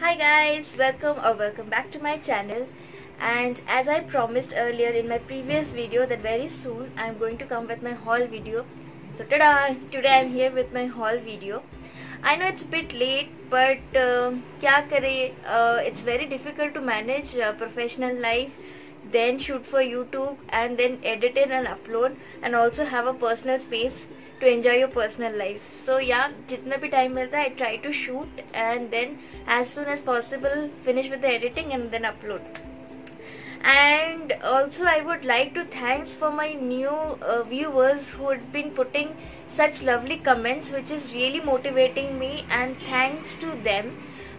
Hi guys, welcome or welcome back to my channel and as I promised earlier in my previous video that very soon I'm going to come with my haul video. So tada! Today I'm here with my haul video. I know it's a bit late but uh, kya kare, uh, it's very difficult to manage uh, professional life then shoot for YouTube and then edit it and upload and also have a personal space to enjoy your personal life. So yeah jitna bhi time milta i try to shoot and then as soon as possible finish with the editing and then upload. And also i would like to thanks for my new uh, viewers who had been putting such lovely comments which is really motivating me. And thanks to them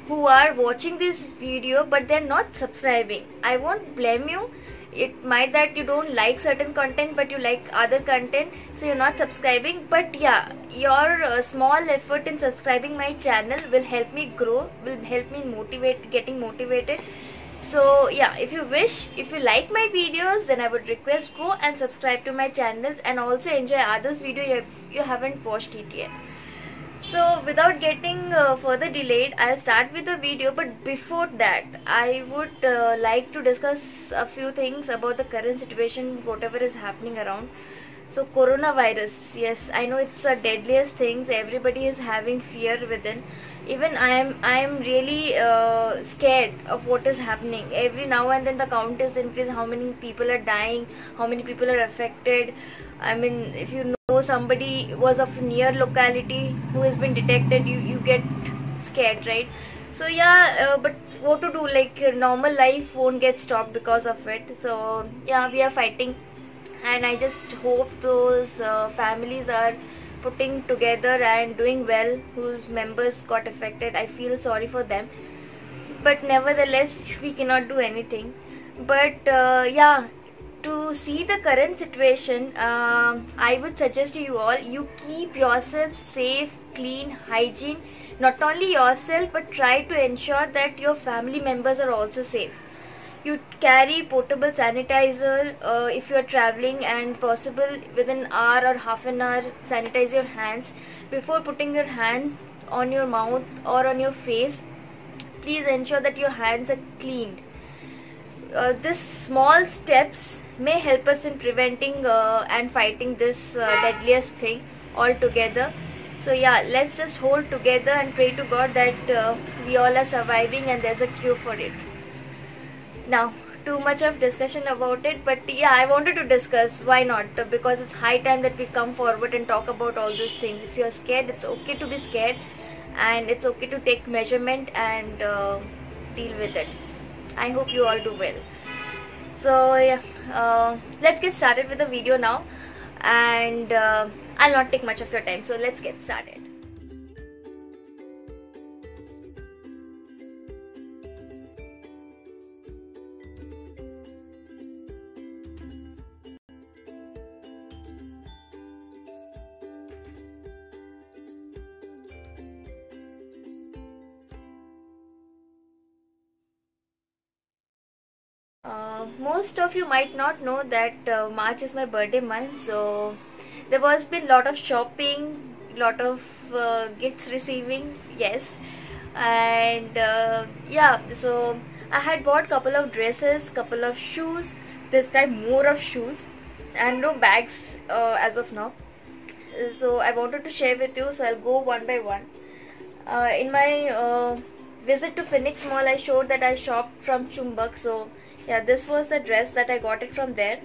who are watching this video but they're not subscribing. I won't blame you it might that you don't like certain content but you like other content so you're not subscribing. But yeah your uh, small effort in subscribing my channel will help me grow will help me motivate getting motivated. So yeah if you wish if you like my videos then i would request go and subscribe to my channels and also enjoy others video if you haven't watched it yet so without getting uh, further delayed, I'll start with the video but before that I would uh, like to discuss a few things about the current situation whatever is happening around. So coronavirus, yes I know it's the deadliest things everybody is having fear within. Even I am I am really uh, scared of what is happening. Every now and then the count is increased, how many people are dying, how many people are affected. I mean if you know somebody was of near locality who has been detected you you get scared right? So yeah uh, but what to do? Like normal life won't get stopped because of it. So yeah we are fighting. And i just hope those uh, families are putting together and doing well whose members got affected. I feel sorry for them. But nevertheless we cannot do anything. But uh, yeah to see the current situation, uh, I would suggest to you all, you keep yourself safe, clean, hygiene, not only yourself but try to ensure that your family members are also safe. You carry portable sanitizer uh, if you are traveling and possible within hour or half an hour sanitize your hands before putting your hand on your mouth or on your face. Please ensure that your hands are cleaned. Uh, this small steps may help us in preventing uh, and fighting this uh, deadliest thing altogether. So yeah, let's just hold together and pray to God that uh, we all are surviving and there's a cure for it. Now, too much of discussion about it, but yeah, I wanted to discuss. Why not? Because it's high time that we come forward and talk about all these things. If you're scared, it's okay to be scared, and it's okay to take measurement and uh, deal with it. I hope you all do well so yeah uh, let's get started with the video now. And uh, I'll not take much of your time so let's get started most of you might not know that uh, March is my birthday month so there was been lot of shopping lot of uh, gifts receiving yes. And uh, yeah so I had bought couple of dresses couple of shoes this time more of shoes and no bags uh, as of now. So I wanted to share with you so I'll go one by one. Uh, in my visit to Phoenix Mall I showed that I shopped from Chumbak so yeah this was the dress that I got it from there.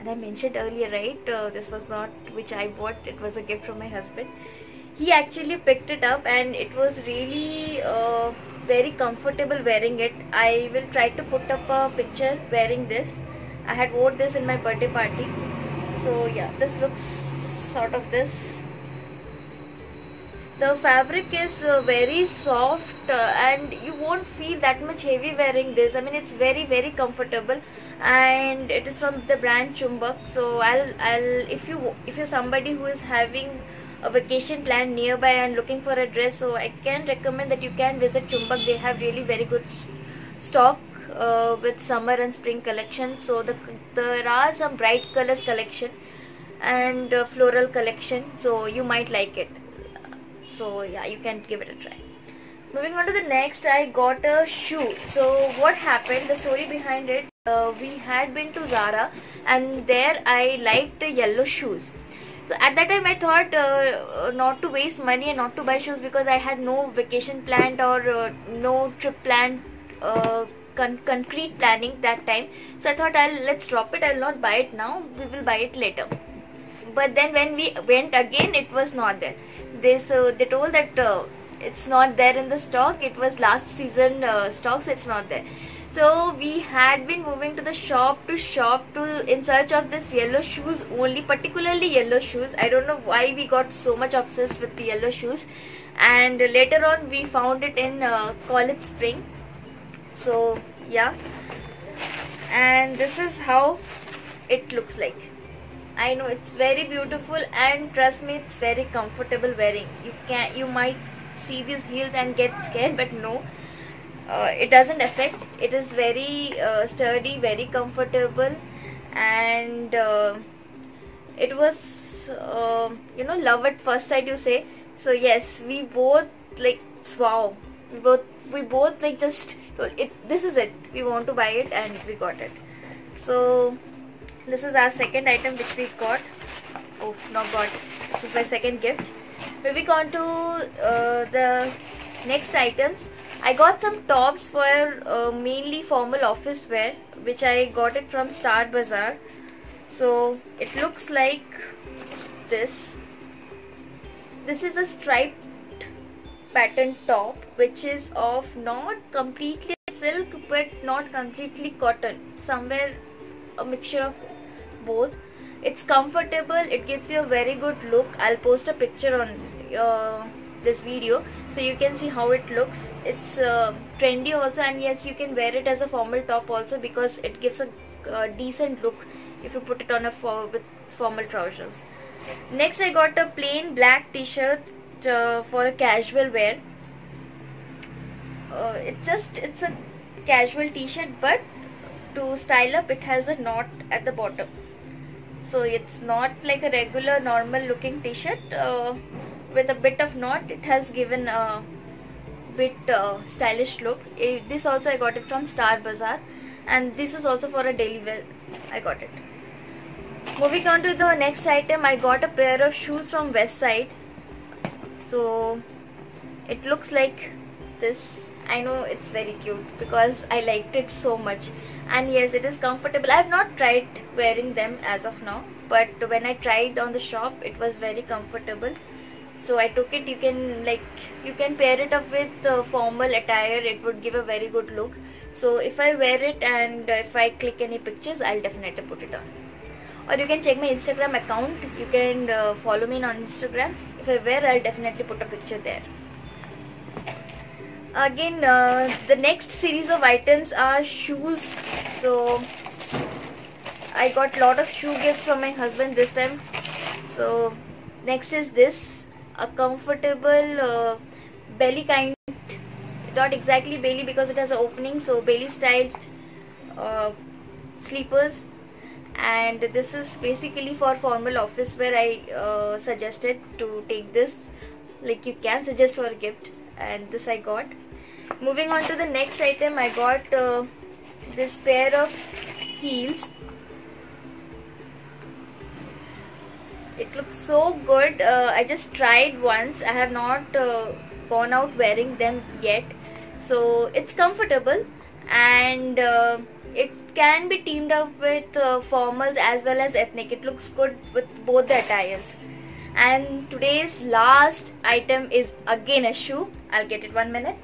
And I mentioned earlier right uh, this was not which I bought it was a gift from my husband. He actually picked it up and it was really uh, very comfortable wearing it. I will try to put up a picture wearing this. I had wore this in my birthday party. So yeah this looks sort of this the fabric is uh, very soft uh, and you won't feel that much heavy wearing this. I mean it's very very comfortable and it is from the brand Chumbak so I'll I'll if you if you're somebody who is having a vacation plan nearby and looking for a dress so I can recommend that you can visit Chumbak they have really very good stock uh, with summer and spring collection. So the there are some bright colors collection and uh, floral collection so you might like it so yeah you can give it a try. Moving on to the next I got a shoe. So what happened? The story behind it uh, we had been to Zara and there I liked the yellow shoes. So at that time I thought uh, not to waste money and not to buy shoes because I had no vacation planned or uh, no trip planned uh, con concrete planning that time. So I thought I'll let's drop it. I'll not buy it now. We will buy it later. But then when we went again it was not there they so they told that uh, it's not there in the stock. It was last season uh, stock so it's not there. So we had been moving to the shop to shop to in search of this yellow shoes only particularly yellow shoes. I don't know why we got so much obsessed with the yellow shoes. And later on we found it in uh, Call It Spring. So yeah. And this is how it looks like I know it's very beautiful and trust me it's very comfortable wearing. You can you might see these heels and get scared but no. Uh, it doesn't affect. It is very uh, sturdy very comfortable and uh, it was uh, you know love at first sight you say. So yes we both like wow. We both we both like just it this is it. We want to buy it and we got it. So this is our second item which we got. Oh not got. This is my second gift. Moving on to uh, the next items. I got some tops for uh, mainly formal office wear which I got it from Star Bazaar. So it looks like this. This is a striped pattern top which is of not completely silk but not completely cotton. Somewhere a mixture of both. It's comfortable it gives you a very good look. I'll post a picture on uh, this video so you can see how it looks. It's uh, trendy also and yes you can wear it as a formal top also because it gives a uh, decent look if you put it on a for with formal trousers. Next i got a plain black t-shirt uh, for casual wear. Uh, it just it's a casual t-shirt but to style up it has a knot at the bottom so it's not like a regular normal looking t-shirt uh, with a bit of knot. It has given a bit uh, stylish look. It, this also I got it from Star Bazaar and this is also for a daily wear. I got it. Moving on to the next item I got a pair of shoes from Westside. So it looks like this I know it's very cute because I liked it so much. And yes it is comfortable. I have not tried wearing them as of now but when I tried on the shop it was very comfortable. So I took it. You can like you can pair it up with uh, formal attire. It would give a very good look. So if I wear it and if I click any pictures I'll definitely put it on. Or you can check my Instagram account. You can uh, follow me on Instagram. If I wear I'll definitely put a picture there again uh, the next series of items are shoes. So I got lot of shoe gifts from my husband this time. So next is this a comfortable uh, belly kind. Not exactly belly because it has an opening so belly styled uh, sleepers. And this is basically for formal office where I uh, suggested to take this. Like you can suggest for a gift. And this I got moving on to the next item I got uh, this pair of heels. It looks so good. Uh, I just tried once. I have not uh, gone out wearing them yet. So it's comfortable and uh, it can be teamed up with uh, formals as well as ethnic. It looks good with both the attires. And today's last item is again a shoe. I'll get it one minute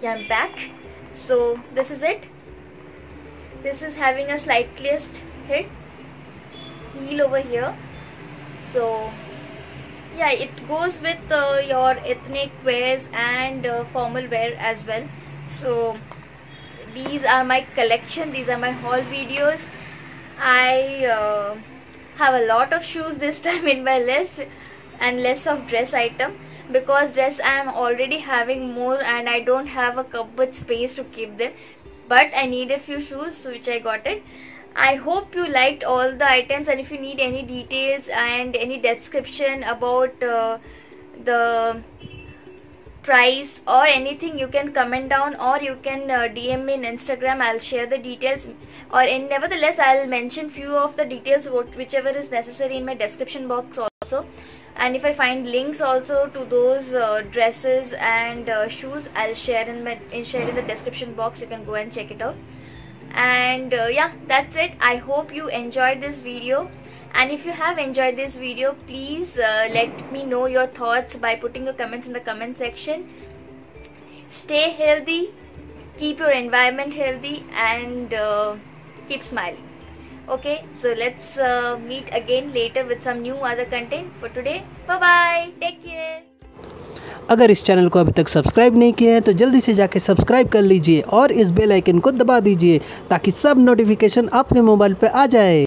yeah I'm back. So this is it. This is having a slightest hit. Heel over here. So yeah it goes with uh, your ethnic wears and uh, formal wear as well. So these are my collection. These are my haul videos. I uh, have a lot of shoes this time in my list and less of dress item because dress I am already having more and I don't have a cupboard space to keep them. But I needed few shoes which I got it. I hope you liked all the items and if you need any details and any description about uh, the price or anything you can comment down or you can uh, dm me in instagram. I'll share the details. Or in nevertheless i'll mention few of the details what whichever is necessary in my description box also and if i find links also to those uh, dresses and uh, shoes i'll share in my in share in the description box. You can go and check it out. And uh, yeah that's it. I hope you enjoyed this video. And if you have enjoyed this video please uh, let me know your thoughts by putting your comments in the comment section. Stay healthy keep your environment healthy and uh, keep smiling okay so let's uh, meet again later with some new other content for today. Bye bye take care. अगर इस channel को अभी तक subscribe नहीं किया है तो जल्दी से जाके सब्सक्राइब कर लीजिए और इस बेल आइकन को दबा दीजिए ताकि सब नोटिफिकेशन आपके मोबाइल पे आ जाए।